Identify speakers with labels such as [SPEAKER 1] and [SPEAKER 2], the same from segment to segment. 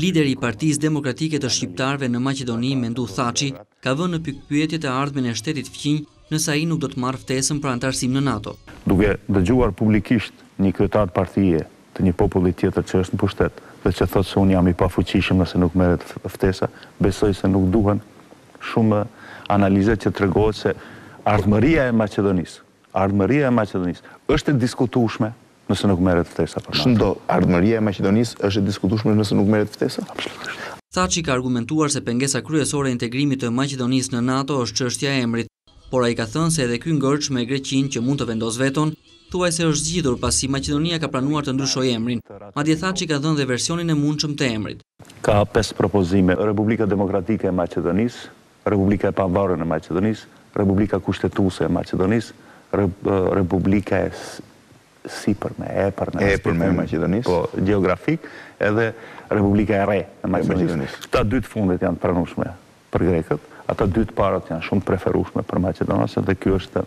[SPEAKER 1] Lideri i Partisë Demokratike të Shqiptarëve në Maqedoni, Menduh Thaçi, ka vënë në pikëpyetje të ardhmen e shtetit fqinj nëse ai nuk do të marrë ftesën për anëtarësim në NATO.
[SPEAKER 2] Duke dëgjuar publikisht një kryetar partie të një populli tjetër që është në pushtet dhe që thotë se unë jam i pafuqishëm nëse nuk merret ftesa, besoj se nuk duhen shumë analiza që tregohet se ardhmëria e Maqedonisë, ardhmëria e Maqedonisë është e diskutueshme nëse nuk merret ftesa për NATO.
[SPEAKER 3] Mendon, ardhmëria e Maqedonisë është e diskutueshme nëse nuk merret ftesa?
[SPEAKER 1] Absolutisht. Thaçi ka argumentuar se pengesa kryesore e integrimit të Maqedonisë në NATO është çështja e emrit, Por ai ka thënë se edhe ky ngërç me Greqinë që mund të vendosë veton, thuajse është zgjidhur pasi Maqedonia ka pranuar të ndryshojë emrin. Madje Thaçi ka dhënë dhe versionin e mundshëm të emrit.
[SPEAKER 2] Ka pesë propozime, Republika Demokratike e Maqedonisë, Republika e Pavarur e Maqedonisë, Republika Kushtetuese e Maqedonisë, Republika e Sipërme, e
[SPEAKER 3] Epërme, e Sipërme e Maqedonisë,
[SPEAKER 2] po, gjeografik, edhe Republika e Re e Maqedonisë. Këta dy të fundit janë të pranueshme. Për grekët, ata dy të parët janë shumë të preferueshme për maqedonasit dhe ky është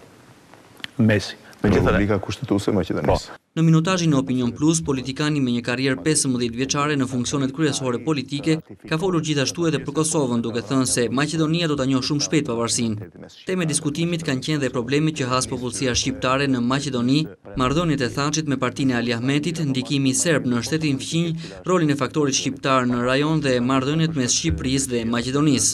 [SPEAKER 2] mesi.
[SPEAKER 3] Megjithatë, Republika Kushtetuese e
[SPEAKER 1] Maqedonisë. Në minutazhin në Opinion Plus, politikani me një karrierë pesëmbëdhjetë vjeçare në funksionet kryesore politike ka folur gjithashtu edhe për Kosovën, duke thënë se Maqedonia do ta njohë shumë shpejt pavarësinë. Temë e diskutimit kanë qenë dhe problemet që has popullsia shqiptare në Maqedoni, marrëdhëniet e Thaçit me partinë e Ali Ahmetit, ndikimi serb në shtetin fqinj, rolin e faktorit shqiptar në rajon dhe marrëdhëniet mes Shqipërisë dhe Maqedonisë.